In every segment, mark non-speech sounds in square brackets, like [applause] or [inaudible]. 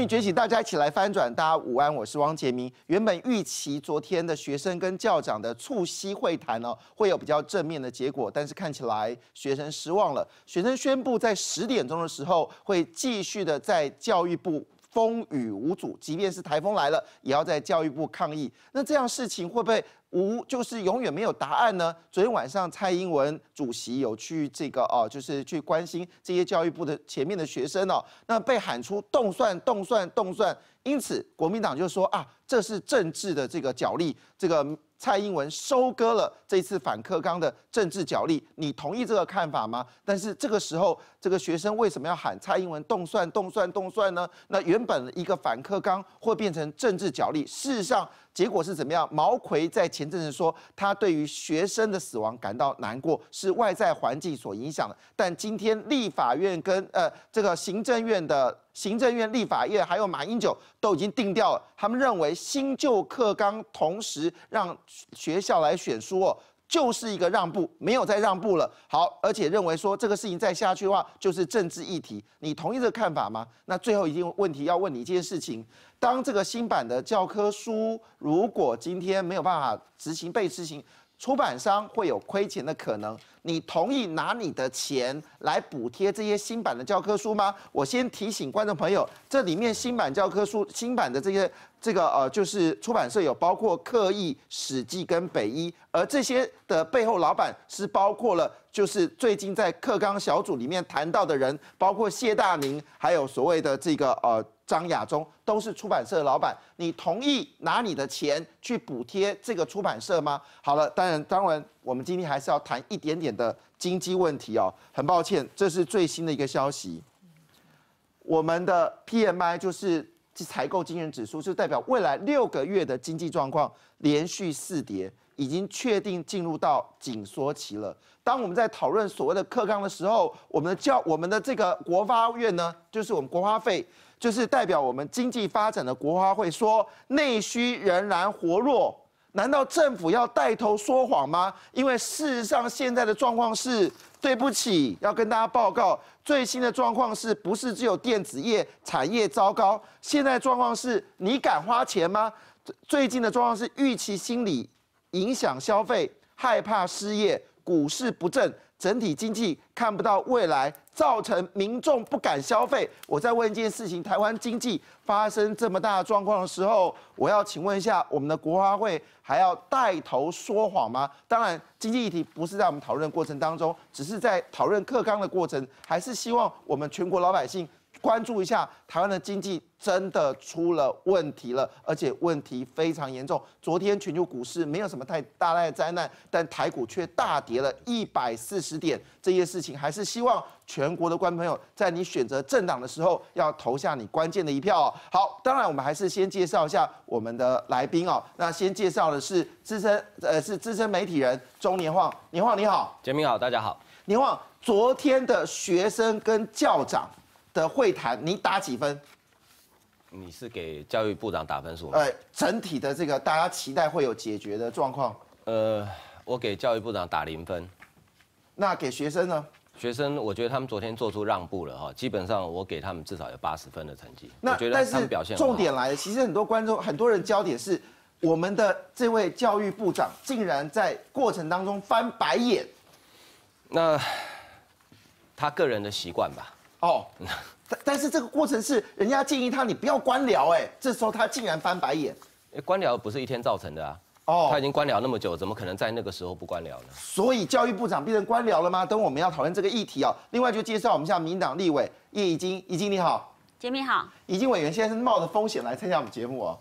民崛起，大家一起来翻转。大家午安，我是汪杰明。原本预期昨天的学生跟校长的促膝会谈呢，会有比较正面的结果，但是看起来学生失望了。学生宣布在十点钟的时候会继续的在教育部。风雨无阻，即便是台风来了，也要在教育部抗议。那这样事情会不会无就是永远没有答案呢？昨天晚上蔡英文主席有去这个哦，就是去关心这些教育部的前面的学生哦，那被喊出动算动算动算，因此国民党就说啊，这是政治的这个角力，这个。蔡英文收割了这次反克刚的政治角力，你同意这个看法吗？但是这个时候，这个学生为什么要喊蔡英文动算动算动算呢？那原本一个反克刚会变成政治角力，事实上。结果是怎么样？毛奎在前阵子说，他对于学生的死亡感到难过，是外在环境所影响的。但今天立法院跟呃这个行政院的行政院、立法院还有马英九都已经定掉了，他们认为新旧课纲同时让学校来选书哦。就是一个让步，没有再让步了。好，而且认为说这个事情再下去的话，就是政治议题。你同意这个看法吗？那最后一定问题要问你一件事情：当这个新版的教科书如果今天没有办法执行被执行，出版商会有亏钱的可能。你同意拿你的钱来补贴这些新版的教科书吗？我先提醒观众朋友，这里面新版教科书、新版的这些这个呃，就是出版社有包括刻意、史记跟北一，而这些的背后老板是包括了，就是最近在课纲小组里面谈到的人，包括谢大宁，还有所谓的这个呃。张亚中都是出版社的老板，你同意拿你的钱去补贴这个出版社吗？好了，当然，当然，我们今天还是要谈一点点的经济问题哦。很抱歉，这是最新的一个消息，我们的 PMI 就是采购经营指数，就代表未来六个月的经济状况连续四跌，已经确定进入到紧缩期了。当我们在讨论所谓的课纲的时候，我们的教我们的这个国发院呢，就是我们国花费。就是代表我们经济发展的国花会说内需仍然活络，难道政府要带头说谎吗？因为事实上现在的状况是，对不起，要跟大家报告最新的状况是不是只有电子业产业糟糕？现在状况是你敢花钱吗？最近的状况是预期心理影响消费，害怕失业，股市不振。整体经济看不到未来，造成民众不敢消费。我再问一件事情：台湾经济发生这么大的状况的时候，我要请问一下，我们的国花会还要带头说谎吗？当然，经济议题不是在我们讨论过程当中，只是在讨论课纲的过程，还是希望我们全国老百姓关注一下台湾的经济。真的出了问题了，而且问题非常严重。昨天全球股市没有什么太大的灾难，但台股却大跌了一百四十点。这些事情还是希望全国的观众朋友，在你选择政党的时候，要投下你关键的一票。好，当然我们还是先介绍一下我们的来宾哦。那先介绍的是资深呃是资深媒体人钟年晃，年晃你好，杰明好，大家好。年晃，昨天的学生跟校长的会谈，你打几分？你是给教育部长打分数吗？呃，整体的这个大家期待会有解决的状况。呃，我给教育部长打零分。那给学生呢？学生，我觉得他们昨天做出让步了哈，基本上我给他们至少有八十分的成绩。那但是重点来了，其实很多观众、很多人焦点是我们的这位教育部长竟然在过程当中翻白眼。那他个人的习惯吧。哦。但但是这个过程是人家建议他你不要官僚哎，这时候他竟然翻白眼。官僚不是一天造成的啊。哦。他已经官僚那么久，怎么可能在那个时候不官僚呢？所以教育部长变成官僚了吗？等我们要讨论这个议题哦。另外就介绍我们像民党立委叶已经，已经你好。杰明好。已经委员现在是冒着风险来参加我们节目哦。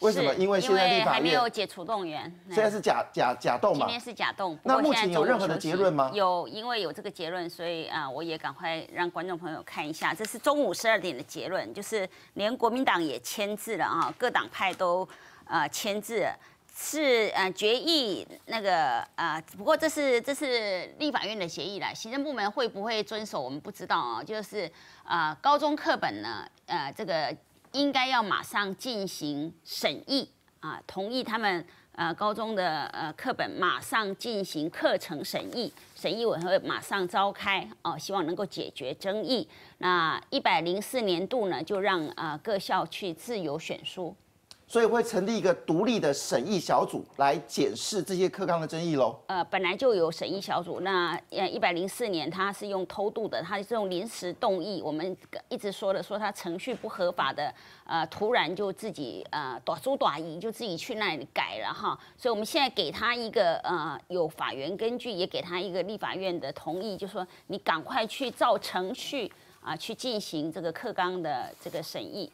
为什么？因为现在立法还没有解除动员，现在是假假假动嘛？今天是假动。那目前有任何的结论吗？有，因为有这个结论，所以啊，我也赶快让观众朋友看一下，这是中午十二点的结论，就是连国民党也签字了啊，各党派都呃签字，是呃决议那个呃，不过这是这是立法院的协议啦，行政部门会不会遵守我们不知道啊，就是啊，高中课本呢，呃，这个。应该要马上进行审议，啊同意他们呃高中的呃课本马上进行课程审议，审议委员会马上召开哦，希望能够解决争议。那一百零四年度呢，就让呃各校去自由选书。所以会成立一个独立的审议小组来检视这些课纲的争议喽。呃，本来就有审议小组，那呃一百零四年他是用偷渡的，他是用临时动议，我们一直说的说他程序不合法的，呃，突然就自己呃短租短移，就自己去那里改了哈。所以我们现在给他一个呃有法源根据，也给他一个立法院的同意，就说你赶快去照程序啊去进行这个课纲的这个审议。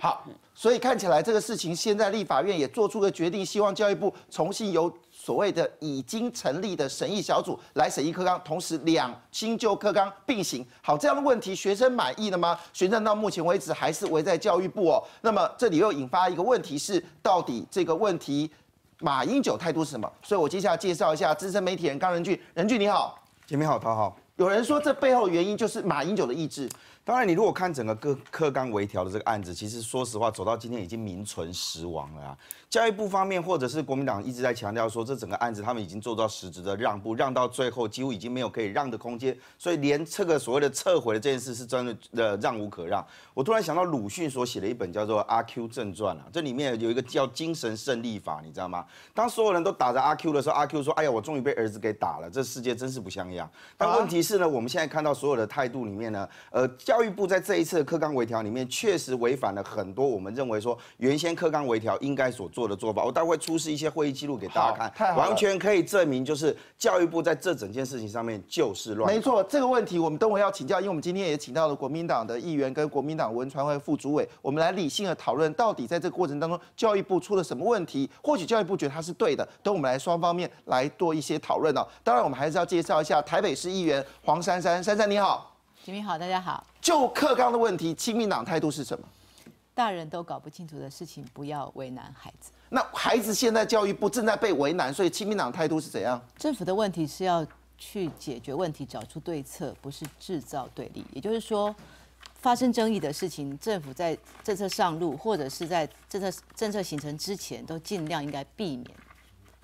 好，所以看起来这个事情，现在立法院也做出个决定，希望教育部重新由所谓的已经成立的审议小组来审议课纲，同时两新旧课纲并行。好，这样的问题学生满意了吗？学生到目前为止还是围在教育部哦。那么这里又引发一个问题是，到底这个问题马英九态度是什么？所以我接下来介绍一下资深媒体人刚仁俊，仁俊你好，前面好，涛好。有人说这背后原因就是马英九的意志。当然，你如果看整个各课纲微调的这个案子，其实说实话，走到今天已经名存实亡了啊。教育部方面或者是国民党一直在强调说，这整个案子他们已经做到实质的让步，让到最后几乎已经没有可以让的空间，所以连这个所谓的撤回的这件事是真的的让无可让。我突然想到鲁迅所写的一本叫做《阿 Q 正传》啊，这里面有一个叫精神胜利法，你知道吗？当所有人都打着阿 Q 的时候，阿 Q 说：“哎呀，我终于被儿子给打了，这世界真是不像样。”但问题是呢，我们现在看到所有的态度里面呢，呃，教育部在这一次的课纲微调里面，确实违反了很多我们认为说原先课纲微调应该所做的做法。我待会。出示一些会议记录给大家看，完全可以证明，就是教育部在这整件事情上面就是乱。没错，这个问题我们等会要请教，因为我们今天也请到了国民党的议员跟国民党文传会副主委，我们来理性的讨论，到底在这个过程当中，教育部出了什么问题？或许教育部觉得他是对的，等我们来双方面来做一些讨论哦。当然，我们还是要介绍一下台北市议员黄珊珊，珊珊你好，吉明好，大家好。就克刚的问题，亲民党态度是什么？大人都搞不清楚的事情，不要为难孩子。那孩子现在教育部正在被为难，所以亲民党态度是怎样？政府的问题是要去解决问题，找出对策，不是制造对立。也就是说，发生争议的事情，政府在政策上路，或者是在政策政策形成之前，都尽量应该避免，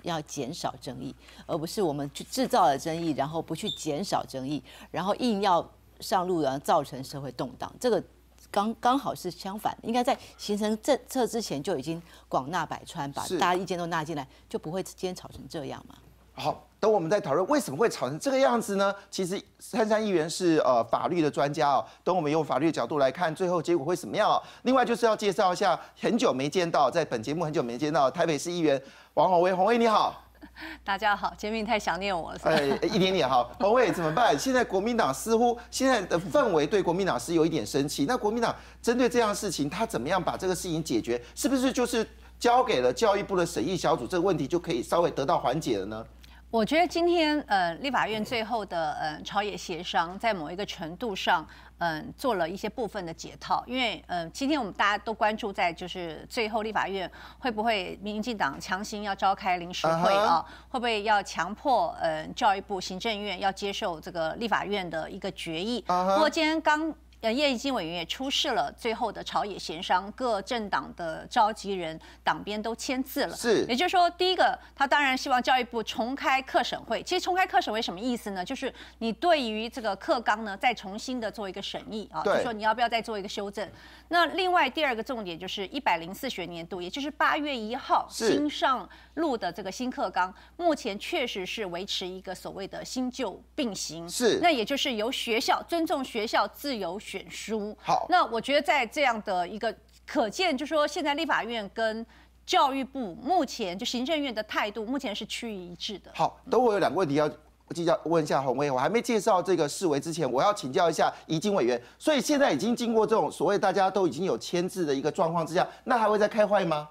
要减少争议，而不是我们去制造了争议，然后不去减少争议，然后硬要上路，然后造成社会动荡。这个。刚刚好是相反，应该在形成政策之前就已经广纳百川，把大家意见都纳进来，就不会今天吵成这样嘛。好，等我们再讨论为什么会吵成这个样子呢？其实三三议员是呃法律的专家哦，等我们用法律的角度来看，最后结果会怎么样？另外就是要介绍一下很久没见到，在本节目很久没见到台北市议员王宏威，宏威你好。[laughs] 大家好，杰明太想念我了。哎，一点点哈。彭伟怎么办？现在国民党似乎现在的氛围对国民党是有一点生气。那国民党针对这样的事情，他怎么样把这个事情解决？是不是就是交给了教育部的审议小组，这个问题就可以稍微得到缓解了呢？我觉得今天呃，立法院最后的呃朝野协商，在某一个程度上。嗯，做了一些部分的解套，因为嗯，今天我们大家都关注在就是最后立法院会不会民进党强行要召开临时会啊？会不会要强迫嗯教育部行政院要接受这个立法院的一个决议？不过今天刚。呃，叶宜金委员也出示了最后的朝野协商，各政党的召集人、党编都签字了。是，也就是说，第一个，他当然希望教育部重开课审会。其实重开课审会什么意思呢？就是你对于这个课纲呢，再重新的做一个审议啊，就说你要不要再做一个修正。那另外第二个重点就是一百零四学年度，也就是八月一号新上路的这个新课纲，目前确实是维持一个所谓的新旧并行。是，那也就是由学校尊重学校自由。选书好，那我觉得在这样的一个可见，就说现在立法院跟教育部目前就行政院的态度，目前是趋于一致的。好，等我有两个问题要介绍问一下洪威，我还没介绍这个市委之前，我要请教一下宜金委员。所以现在已经经过这种所谓大家都已经有签字的一个状况之下，那还会再开会吗？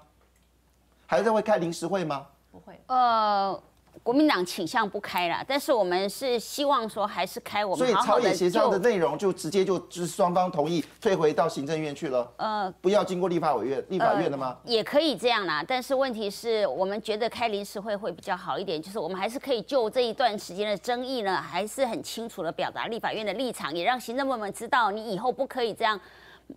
还会再会开临时会吗？不会。呃。国民党倾向不开了，但是我们是希望说还是开。我们所以朝野协商的内容就直接就就是双方同意退回到行政院去了。呃，不要经过立法委员、立法院的吗？也可以这样啦，但是问题是我们觉得开临时会会比较好一点，就是我们还是可以就这一段时间的争议呢，还是很清楚的表达立法院的立场，也让行政部门知道你以后不可以这样。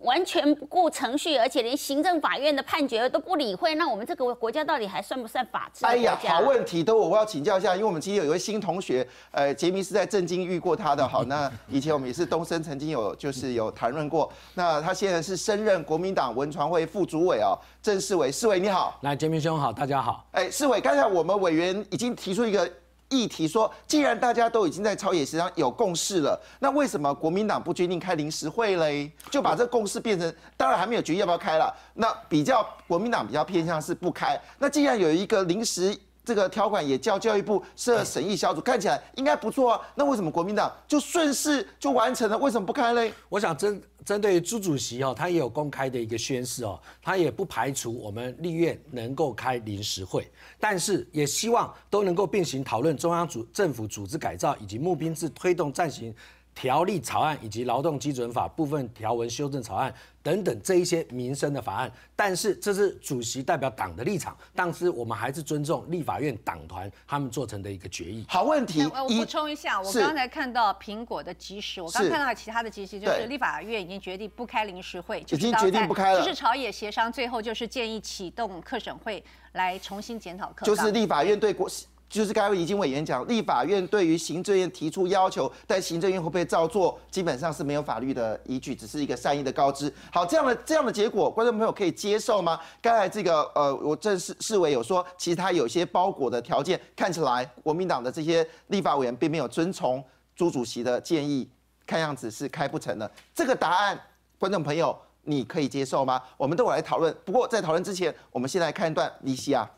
完全不顾程序，而且连行政法院的判决都不理会，那我们这个国家到底还算不算法治？哎呀，好问题，都我我要请教一下，因为我们今天有一位新同学，呃，杰明是在震惊遇过他的，好，[laughs] 那以前我们也是东升曾经有就是有谈论过，那他现在是升任国民党文传会副主委哦，郑世伟，世伟你好，来杰明兄好，大家好，哎，世伟，刚才我们委员已经提出一个。议题说，既然大家都已经在朝野协商有共识了，那为什么国民党不决定开临时会嘞？就把这共识变成，当然还没有决议要不要开了。那比较国民党比较偏向是不开。那既然有一个临时。这个条款也叫教育部设审议小组，看起来应该不错啊。那为什么国民党就顺势就完成了？为什么不开嘞？我想针针对朱主席哦，他也有公开的一个宣誓哦，他也不排除我们立院能够开临时会，但是也希望都能够并行讨论中央组政府组织改造以及募兵制推动暂行。条例草案以及劳动基准法部分条文修正草案等等这一些民生的法案，但是这是主席代表党的立场，但是我们还是尊重立法院党团他们做成的一个决议。好问题，我补充一下，我刚才看到苹果的即时，我刚看到其他的即时，就是立法院已经决定不开临时会，已经决定不开了，就是朝野协商，最后就是建议启动课审会来重新检讨课。就是立法院对国。就是刚才已经委员讲，立法院对于行政院提出要求，但行政院会不会照做，基本上是没有法律的依据，只是一个善意的告知。好，这样的这样的结果，观众朋友可以接受吗？刚才这个呃，我正式市委有说，其实他有些包裹的条件，看起来国民党的这些立法委员并没有遵从朱主席的建议，看样子是开不成的。这个答案，观众朋友你可以接受吗？我们都来讨论。不过在讨论之前，我们先来看一段李希啊。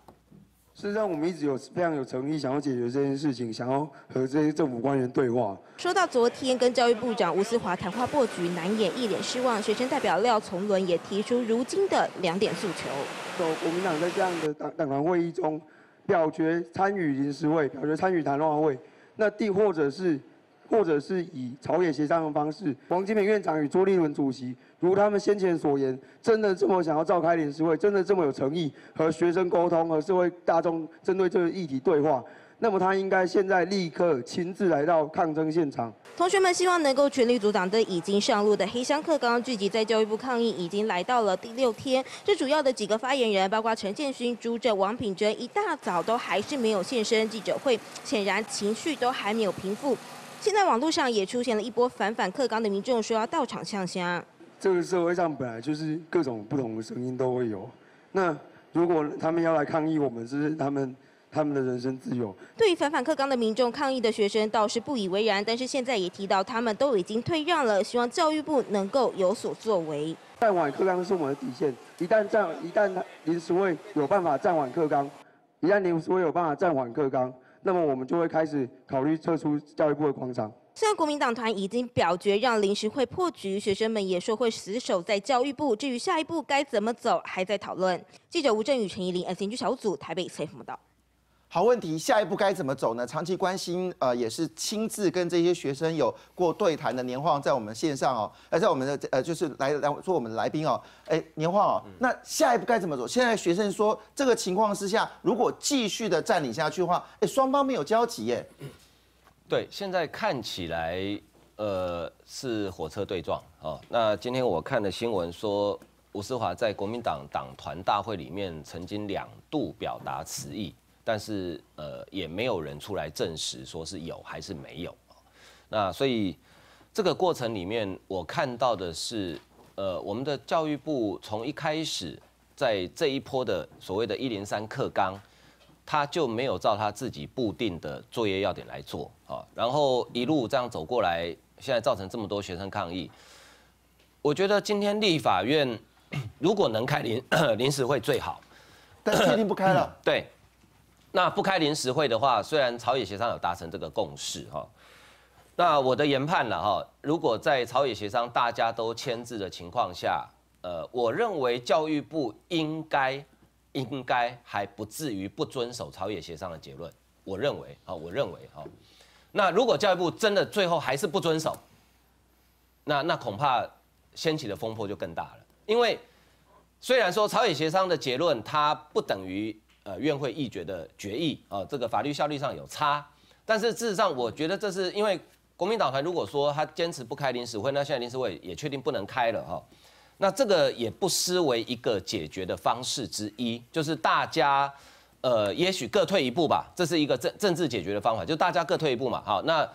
事实上，我们一直有非常有诚意，想要解决这件事情，想要和这些政府官员对话。说到昨天跟教育部长吴思华谈话破局，难掩一脸失望。学生代表廖从伦也提出如今的两点诉求：，说国民党在这样的党党团会议中表决参与临时会，表决参与谈话会，那第或者是。或者是以朝野协商的方式，王金平院长与朱立伦主席，如他们先前所言，真的这么想要召开联席会，真的这么有诚意和学生沟通，和社会大众针对这个议题对话，那么他应该现在立刻亲自来到抗争现场。同学们希望能够全力阻挡的已经上路的黑箱课纲聚集在教育部抗议，已经来到了第六天。最主要的几个发言人，包括陈建勋、朱正、王品珍，一大早都还是没有现身记者会，显然情绪都还没有平复。现在网络上也出现了一波反反克刚的民众说要到场呛香。这个社会上本来就是各种不同的声音都会有。那如果他们要来抗议，我们是他们他们的人身自由。对于反反克刚的民众抗议的学生倒是不以为然，但是现在也提到他们都已经退让了，希望教育部能够有所作为。暂缓课纲是我们的底线，一旦暂一旦临时会有办法暂缓课纲，一旦临时会有办法暂缓课纲。那么我们就会开始考虑撤出教育部的广场。虽然国民党团已经表决让临时会破局，学生们也说会死守在教育部。至于下一步该怎么走，还在讨论。记者吴振宇、陈怡玲，S N G 小组台北采访报道。好问题，下一步该怎么走呢？长期关心，呃，也是亲自跟这些学生有过对谈的年晃，在我们线上哦，呃，在我们的呃，就是来来做我们的来宾哦，哎，年晃哦，那下一步该怎么走？现在学生说，这个情况之下，如果继续的占领下去的话，哎，双方没有交集耶。对，现在看起来，呃，是火车对撞哦。那今天我看的新闻说，吴思华在国民党党团大会里面曾经两度表达辞意。但是呃，也没有人出来证实说是有还是没有那所以这个过程里面，我看到的是，呃，我们的教育部从一开始在这一波的所谓的一零三课纲，他就没有照他自己固定的作业要点来做啊，然后一路这样走过来，现在造成这么多学生抗议。我觉得今天立法院如果能开临 [coughs] 临时会最好，但确定不开了，对。那不开临时会的话，虽然朝野协商有达成这个共识哈，那我的研判了哈，如果在朝野协商大家都签字的情况下，呃，我认为教育部应该应该还不至于不遵守朝野协商的结论。我认为啊，我认为哈，那如果教育部真的最后还是不遵守，那那恐怕掀起的风波就更大了。因为虽然说朝野协商的结论它不等于。呃，院会议决的决议啊，这个法律效力上有差，但是事实上，我觉得这是因为国民党团如果说他坚持不开临时会，那现在临时会也确定不能开了哈。那这个也不失为一个解决的方式之一，就是大家呃，也许各退一步吧，这是一个政政治解决的方法，就大家各退一步嘛。好，那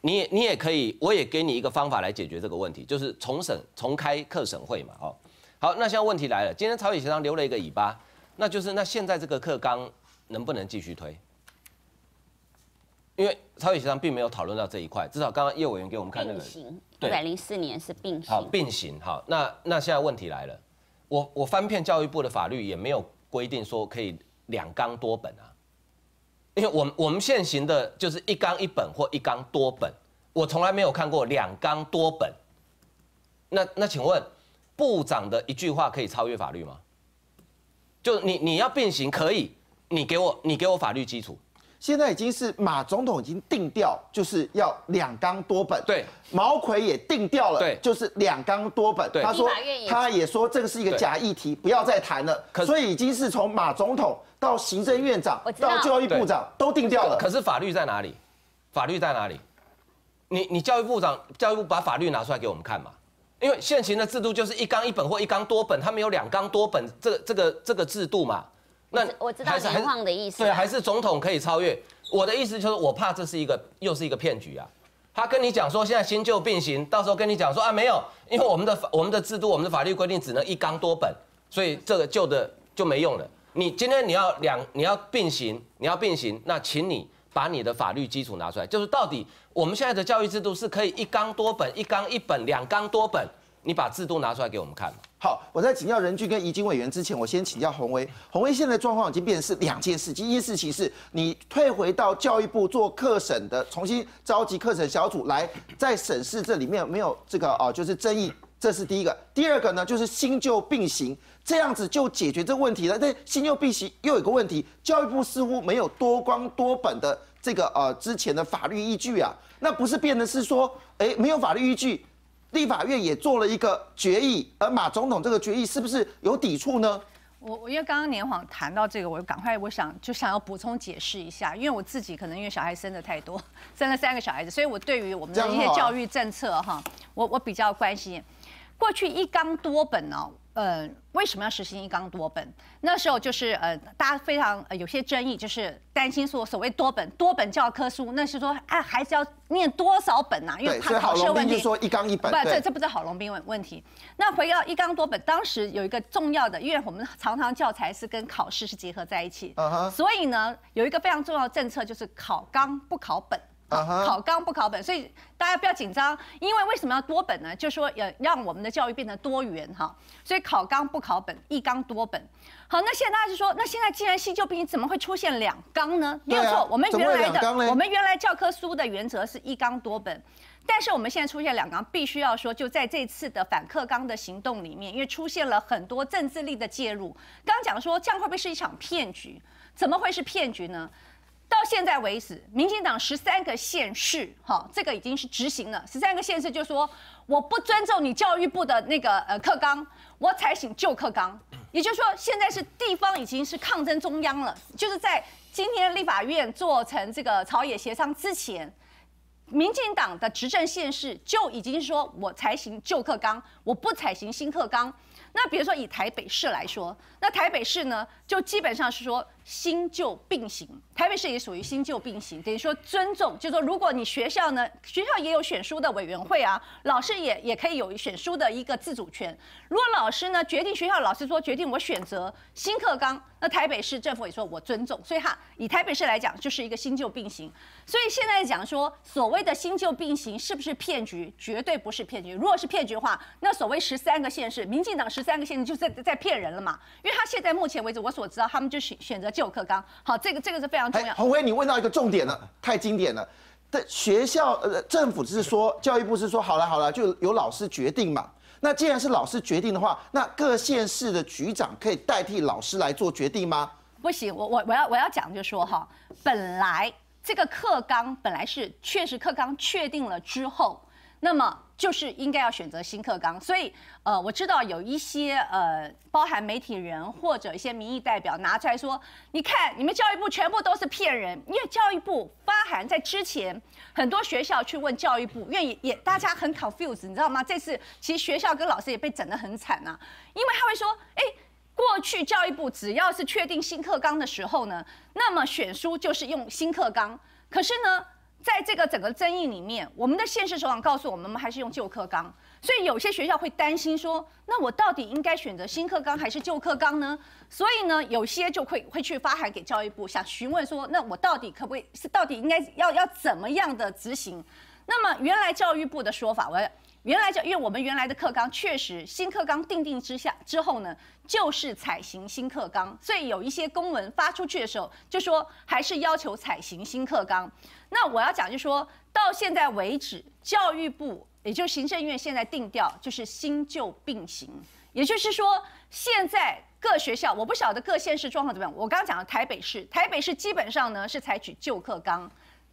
你也你也可以，我也给你一个方法来解决这个问题，就是重审重开课审会嘛。哦，好，那现在问题来了，今天朝野协商留了一个尾巴，那就是那现在这个课纲能不能继续推？因为超越协商并没有讨论到这一块，至少刚刚叶委员给我们看那个并行，一百零四年是并好行。并行好，那那现在问题来了，我我翻遍教育部的法律也没有规定说可以两纲多本啊，因为我们我们现行的就是一纲一本或一纲多本，我从来没有看过两纲多本。那那请问部长的一句话可以超越法律吗？就你你要变形可以，你给我你给我法律基础，现在已经是马总统已经定调，就是要两纲多本。对，毛奎也定调了，对就是两纲多本。对他说他也说这个是一个假议题，不要再谈了。可所以已经是从马总统到行政院长到教育部长都定调了。可是法律在哪里？法律在哪里？你你教育部长教育部把法律拿出来给我们看嘛？因为现行的制度就是一纲一本或一纲多本，他没有两纲多本这个这个这个制度嘛？那我知道还是年晃的意思啊对，还是总统可以超越。我的意思就是，我怕这是一个又是一个骗局啊。他跟你讲说现在新旧并行，到时候跟你讲说啊没有，因为我们的法我们的制度我们的法律规定只能一纲多本，所以这个旧的就没用了。你今天你要两你要并行，你要并行，那请你把你的法律基础拿出来，就是到底我们现在的教育制度是可以一纲多本、一纲一本、两纲多本，你把制度拿出来给我们看。好，我在请教任俊跟怡金委员之前，我先请教洪威。洪威现在状况已经变成是两件事，第一件事情是你退回到教育部做课审的，重新召集课审小组来再审视这里面有没有这个啊，就是争议，这是第一个。第二个呢，就是新旧并行，这样子就解决这个问题了。但新旧并行又有个问题，教育部似乎没有多光多本的这个呃之前的法律依据啊，那不是变得是说，哎，没有法律依据。立法院也做了一个决议，而马总统这个决议是不是有抵触呢？我我因为刚刚年晃谈到这个，我赶快我想就想要补充解释一下，因为我自己可能因为小孩生的太多，生了三个小孩子，所以我对于我们的一些教育政策哈，我我比较关心。过去一纲多本呢、呃，为什么要实行一纲多本？那时候就是呃，大家非常、呃、有些争议，就是担心说所谓多本多本教科书，那是说哎孩子要念多少本呐、因为怕考试问题龙斌就。说一纲一本，不，这对这不是郝龙斌问问题。那回到一纲多本，当时有一个重要的，因为我们常常教材是跟考试是结合在一起所以呢，有一个非常重要的政策就是考纲不考本。考纲不考本，所以大家不要紧张，因为为什么要多本呢？就说要让我们的教育变得多元哈，所以考纲不考本，一纲多本。好，那现在大家就说，那现在既然新旧并行，怎么会出现两纲呢？没有错，我们原来的我们原来教科书的原则是一纲多本，但是我们现在出现两纲，必须要说，就在这次的反课纲的行动里面，因为出现了很多政治力的介入。刚刚讲说这样会不会是一场骗局？怎么会是骗局呢？到现在为止，民进党十三个县市，哈，这个已经是执行了。十三个县市就说我不尊重你教育部的那个呃课纲，我采行旧课纲。也就是说，现在是地方已经是抗争中央了，就是在今天立法院做成这个朝野协商之前，民进党的执政县市就已经说我采行旧课纲，我不采行新课纲。那比如说以台北市来说，那台北市呢，就基本上是说新旧并行，台北市也属于新旧并行，等于说尊重，就是说如果你学校呢，学校也有选书的委员会啊，老师也也可以有选书的一个自主权。如果老师呢决定学校老师说决定我选择新课纲，那台北市政府也说我尊重，所以哈以台北市来讲就是一个新旧并行。所以现在讲说所谓的新旧并行是不是骗局？绝对不是骗局。如果是骗局的话，那所谓十三个县市，民进党十三个县市就在在骗人了嘛？因为他现在目前为止我所知道，他们就选选择旧课纲。好，这个这个是非常重哎，要。洪威，你问到一个重点了，太经典了。但学校呃，政府是说，教育部是说，好了好了，就由老师决定嘛。那既然是老师决定的话，那各县市的局长可以代替老师来做决定吗？不行，我我我要我要讲就说哈，本来这个课纲本来是确实课纲确定了之后，那么就是应该要选择新课纲。所以，呃，我知道有一些呃，包含媒体人或者一些民意代表拿出来说，你看你们教育部全部都是骗人，因为教育部发函在之前，很多学校去问教育部，愿意也大家很 confused，你知道吗？这次其实学校跟老师也被整得很惨呐，因为他会说，哎。过去教育部只要是确定新课纲的时候呢，那么选书就是用新课纲。可是呢，在这个整个争议里面，我们的现实首长告诉我们，我们还是用旧课纲。所以有些学校会担心说，那我到底应该选择新课纲还是旧课纲呢？所以呢，有些就会会去发函给教育部，想询问说，那我到底可不可以是到底应该要要怎么样的执行？那么原来教育部的说法，我。原来教因为我们原来的课纲确实新课纲定定之下之后呢，就是采行新课纲，所以有一些公文发出去的时候，就说还是要求采行新课纲。那我要讲就说到现在为止，教育部也就是行政院现在定调就是新旧并行，也就是说现在各学校我不晓得各县市状况怎么样。我刚刚讲的台北市，台北市基本上呢是采取旧课纲，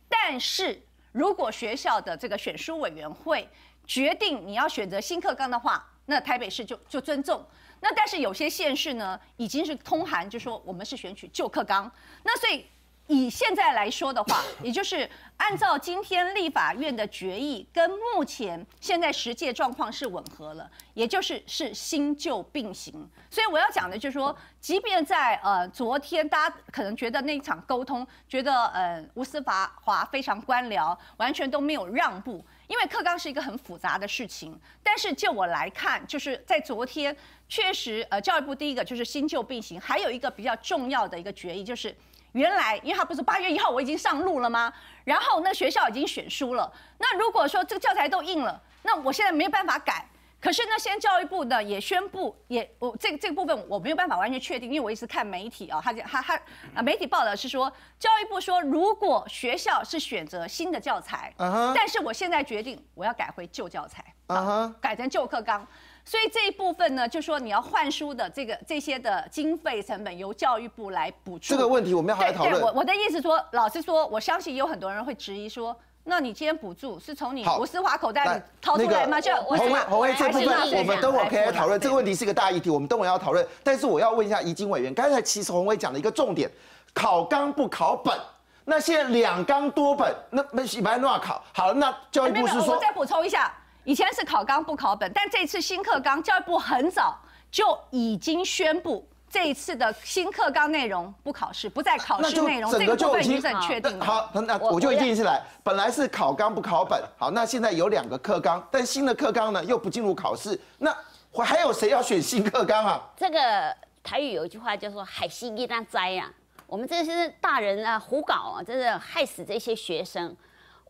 但是如果学校的这个选书委员会。决定你要选择新课纲的话，那台北市就就尊重。那但是有些县市呢，已经是通函就说我们是选取旧课纲。那所以。以现在来说的话，也就是按照今天立法院的决议，跟目前现在实际状况是吻合了，也就是是新旧并行。所以我要讲的就是说，即便在呃昨天，大家可能觉得那一场沟通，觉得呃吴思华华非常官僚，完全都没有让步，因为课纲是一个很复杂的事情。但是就我来看，就是在昨天确实呃教育部第一个就是新旧并行，还有一个比较重要的一个决议就是。原来，因为他不是八月一号我已经上路了吗？然后那学校已经选书了。那如果说这个教材都印了，那我现在没有办法改。可是呢，现在教育部呢也宣布，也我这这个部分我没有办法完全确定，因为我一直看媒体啊，他他他啊媒体报道是说，教育部说如果学校是选择新的教材，但是我现在决定我要改回旧教材啊，改成旧课纲。所以这一部分呢，就说你要换书的这个这些的经费成本由教育部来补助。这个问题我们要好好讨论。我我的意思说，老实说，我相信有很多人会质疑说，那你今天补助是从你吴思华口袋里掏出来吗？就洪伟洪伟这部分，我们等会可以讨论。这个问题是个大议题，我们等会要讨论。但是我要问一下怡金委员，刚才其实红伟讲的一个重点，考纲不考本，那现在两纲多本，那那一般乱考。好，那教育部是说，我再补充一下。以前是考纲不考本，但这次新课纲，教育部很早就已经宣布，这一次的新课纲内容不考试，不再考试内容，这个部分已经是很确定了。好，那我就一定是来，本来是考纲不考本，好，那现在有两个课纲，但新的课纲呢又不进入考试，那还有谁要选新课纲啊？这个台语有一句话叫做“海西一旦灾”啊，我们这些大人啊胡搞啊，真的害死这些学生。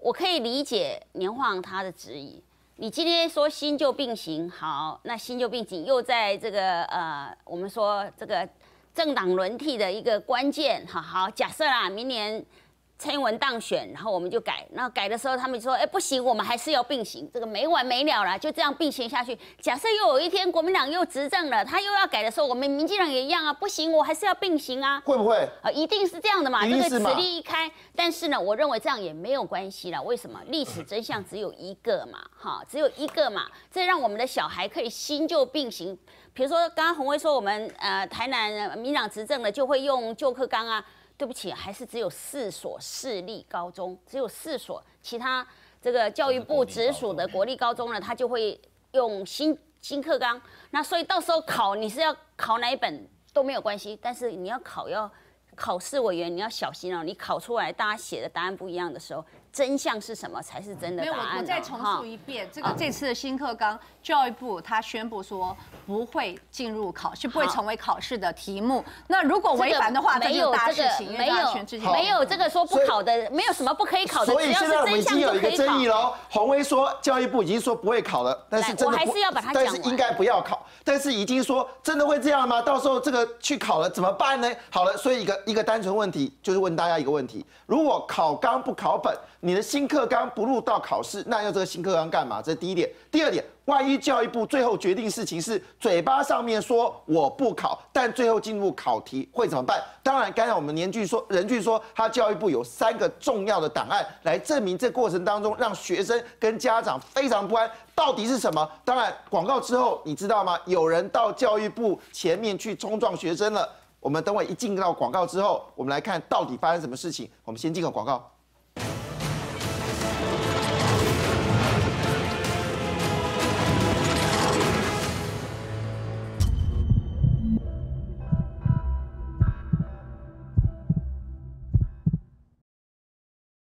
我可以理解年晃他的质疑。你今天说新旧并行，好，那新旧并行又在这个呃，我们说这个政党轮替的一个关键，好好假设啦，明年。蔡英文当选，然后我们就改。那改的时候，他们说：“哎，不行，我们还是要并行，这个没完没了了，就这样并行下去。”假设又有一天国民党又执政了，他又要改的时候，我们民进党也一样啊，不行，我还是要并行啊。会不会？啊，一定是这样的嘛，这个此例一开。但是呢，我认为这样也没有关系了。为什么？历史真相只有一个嘛，哈，只有一个嘛。这让我们的小孩可以新旧并行。比如说，刚刚洪威说我们呃台南民党执政了，就会用旧课纲啊。对不起，还是只有四所市立高中，只有四所，其他这个教育部直属的国立高中呢，他就会用新新课纲。那所以到时候考你是要考哪一本都没有关系，但是你要考要考试委员你要小心哦，你考出来大家写的答案不一样的时候。真相是什么才是真的答案？我再重述一遍，这个这次的新课纲，教育部他宣布说不会进入考试，不会成为考试的题目。那如果违反的话，没有这个没有没有这个说不考的，没有什么不可以考的。所以现在我们已经有一个争议喽。洪威说教育部已经说不会考了，但是真的还是要把它但是应该不要考。但是已经说真的会这样吗？到时候这个去考了怎么办呢？好了，所以一个一个单纯问题就是问大家一个问题：如果考纲不考本？你的新课纲不入到考试，那要这个新课纲干嘛？这是第一点。第二点，万一教育部最后决定事情是嘴巴上面说我不考，但最后进入考题会怎么办？当然，刚才我们年俊说，任俊说，他教育部有三个重要的档案来证明这过程当中让学生跟家长非常不安，到底是什么？当然，广告之后你知道吗？有人到教育部前面去冲撞学生了。我们等会一进到广告之后，我们来看到底发生什么事情。我们先进个广告。